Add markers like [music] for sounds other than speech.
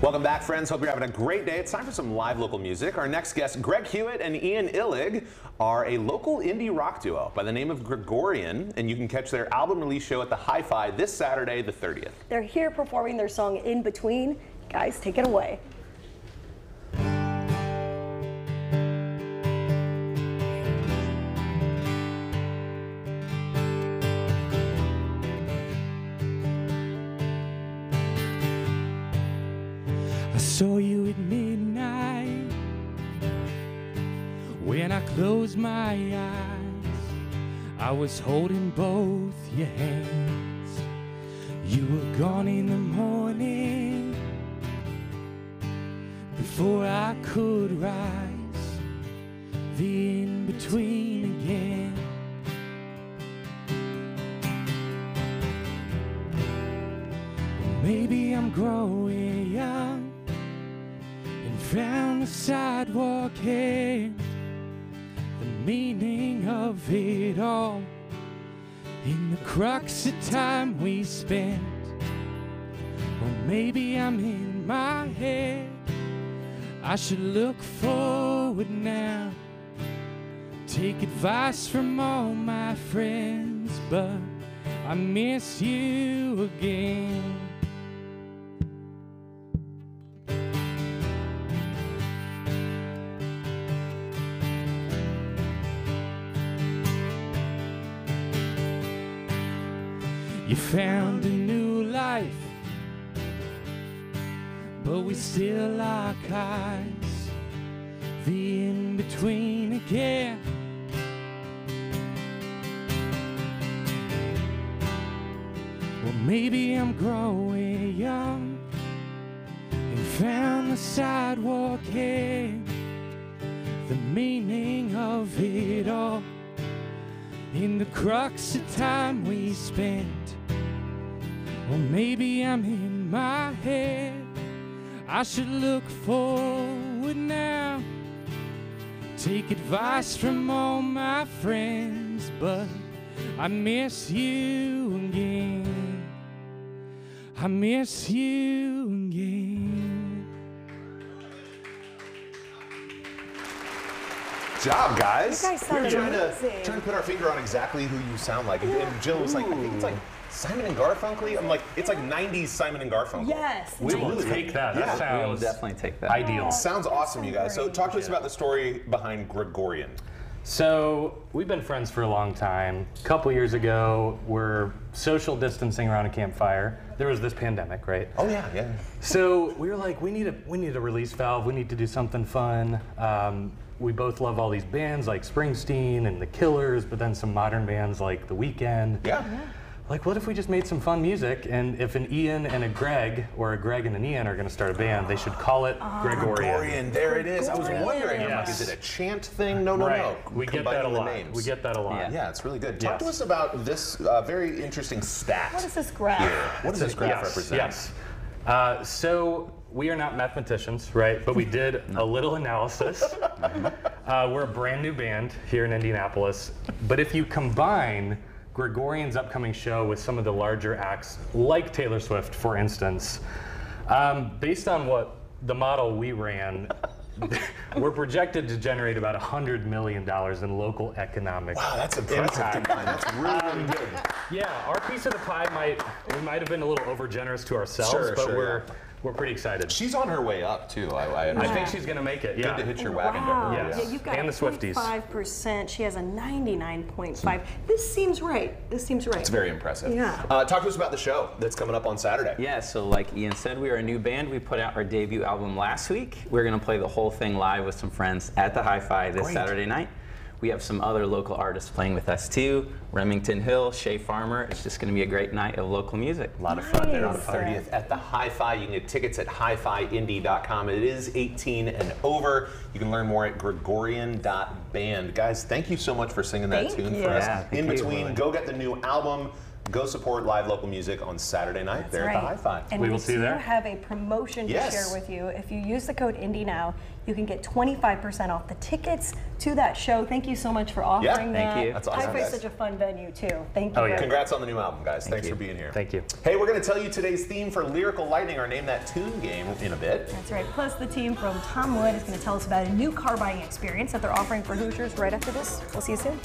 Welcome back, friends. Hope you're having a great day. It's time for some live local music. Our next guests, Greg Hewitt and Ian Illig, are a local indie rock duo by the name of Gregorian, and you can catch their album release show at the Hi-Fi this Saturday, the 30th. They're here performing their song In Between. Guys, take it away. I saw you at midnight when I closed my eyes. I was holding both your hands. You were gone in the morning before I could rise. The in between again. Maybe I'm growing young and found the sidewalk and the meaning of it all in the crux of time we spent. Or maybe I'm in my head. I should look forward now. Take advice from all my friends, but I miss you again. You found a new life, but we still eyes. The in between again. Well, maybe I'm growing young and found the sidewalk here, the meaning of it all in the crux of time we spent. Or maybe I'm in my head. I should look forward now. Take advice from all my friends, but I miss you again. I miss you again. Job, guys. You guys sound we were trying amazing. to, trying to put our finger on exactly who you sound like. And, and Jill was like, I think it's like Simon and Garfunkel. I'm like, it's like 90s Simon and Garfunkel. Yes. We nice. will We'll take that. Yeah. That We will definitely take that. ideal. Sounds awesome, you guys. So talk to us about the story behind Gregorian. So we've been friends for a long time. A couple years ago, we're social distancing around a campfire. There was this pandemic, right? Oh yeah, yeah. So we were like, we need a we need a release valve. We need to do something fun. Um, we both love all these bands like Springsteen and The Killers, but then some modern bands like The Weeknd. Yeah. Like, what if we just made some fun music? And if an Ian and a Greg, or a Greg and an Ian, are going to start a band, they should call it Gregorian. Gregorian, there it is. I was wondering, I'm like, Yes. is it a chant thing? No, no, Right. no. We get Combining that a the lot. names. We get that a lot. Yeah. Yeah, it's really good. Talk to us about this uh, very interesting stat. What is this graph? What does this graph yes, represent? Yes. Uh, so we are not mathematicians, right? But we [laughs] did a little analysis. [laughs] uh, we're a brand new band here in Indianapolis. But if you combine Gregorian's upcoming show with some of the larger acts, like Taylor Swift, for instance, um, based on what the model we ran, [laughs] we're projected to generate about $100 million in local economic Wow, that's impressive. impact. That's really, really good. Yeah, our piece of the pie might we might have been a little over generous to ourselves, Sure, but sure, we're yeah. We're pretty excited. She's on her way up too. I, I I think she's gonna make it. Yeah. Good to hit your wagon. Wow. Deborah. Yes. Yeah, you've got And a the Swifties. 0.5%. She has a 99.5. This seems right. This seems right. It's very impressive. Yeah. Uh, talk to us about the show that's coming up on Saturday. Yeah, so like Ian said, we are a new band. We put out our debut album last week. We're going to play the whole thing live with some friends at the Hi Fi this Great. Saturday night. We have some other local artists playing with us too Remington Hill, Shay Farmer. It's just going to be a great night of local music. A lot of fun there on the 30th at the Hi-Fi. You can get tickets at hifiindy.com. It is 18 and over. You can learn more at gregorian.band. Guys, thank you so much for singing that Thank tune you. for us. Yeah, thank In you. between, go get the new album. Go support live local music on Saturday night That's there at the Hi right. Fi. And We we will see you do there. have a promotion to share with you. If you use the code Indy now, you can get 25% off the tickets to that show. Thank you so much for offering yeah, thank that. you. That's awesome, Hi-Fi is such a fun venue too. Thank oh, you. Oh, yeah. Congrats on the new album, guys. Thanks you. for being here. Thank you. Hey, we're going to tell you today's theme for Lyrical Lightning, our Name That Tune game, in a bit. That's right. Plus, the team from Tom Wood is going to tell us about a new car buying experience that they're offering for Hoosiers right after this. We'll see you soon.